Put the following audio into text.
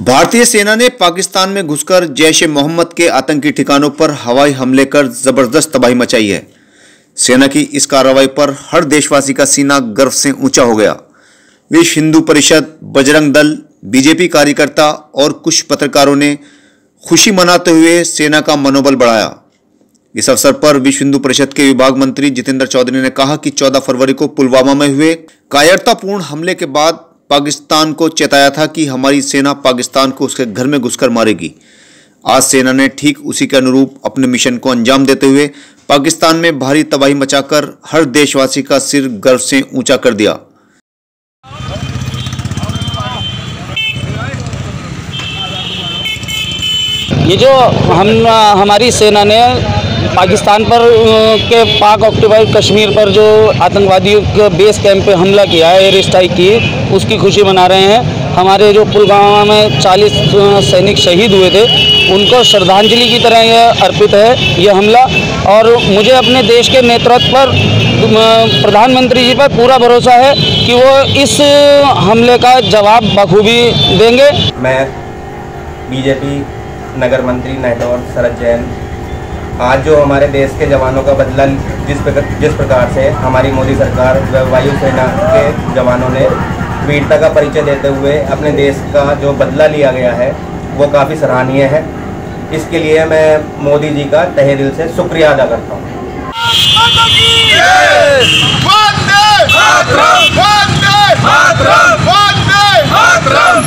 भारतीय सेना ने पाकिस्तान में घुसकर जैश ए मोहम्मद के आतंकी ठिकानों पर हवाई हमले कर ज़बरदस्त तबाही मचाई है। सेना की इस कार्रवाई पर हर देशवासी का सीना गर्व से ऊँचा हो गया। विश्व हिंदू परिषद, बजरंग दल, बीजेपी कार्यकर्ता और कुछ पत्रकारों ने खुशी मनाते हुए सेना का मनोबल बढ़ाया। इस अवसर पर विश्व हिंदू परिषद के विभाग मंत्री जितेंद्र चौधरी ने कहा कि 14 फरवरी को पुलवामा में हुए कायरतापूर्ण हमले के बाद पाकिस्तान को चेताया था कि हमारी सेना पाकिस्तान को उसके घर में घुसकर मारेगी। आज सेना ने ठीक उसी के अनुरूप अपने मिशन को अंजाम देते हुए पाकिस्तान में भारी तबाही मचाकर हर देशवासी का सिर गर्व से ऊँचा कर दिया। ये जो हम, हमारी सेना ने पाकिस्तान पर के पाक ऑक्टोबर कश्मीर पर जो आतंकवादियों के बेस कैंप पे हमला किया है, एयर स्ट्राइक की, उसकी खुशी मना रहे हैं। हमारे जो पुलवामा में 40 सैनिक शहीद हुए थे, उनको श्रद्धांजलि की तरह यह अर्पित है, यह हमला। और मुझे अपने देश के नेतृत्व पर प्रधानमंत्री जी पर पूरा भरोसा है कि वो इस हमले का जवाब बखूबी देंगे। मैं बीजेपी नगर मंत्री नहटौर शरद जैन आज जो हमारे देश के जवानों का बदला जिस प्रकार जिस प्रकार से हमारी मोदी सरकार व वायुसेना के जवानों ने वीरता का परिचय देते हुए अपने देश का जो बदला लिया गया है, वो काफ़ी सराहनीय है। इसके लिए मैं मोदी जी का तहे दिल से शुक्रिया अदा करता हूँ।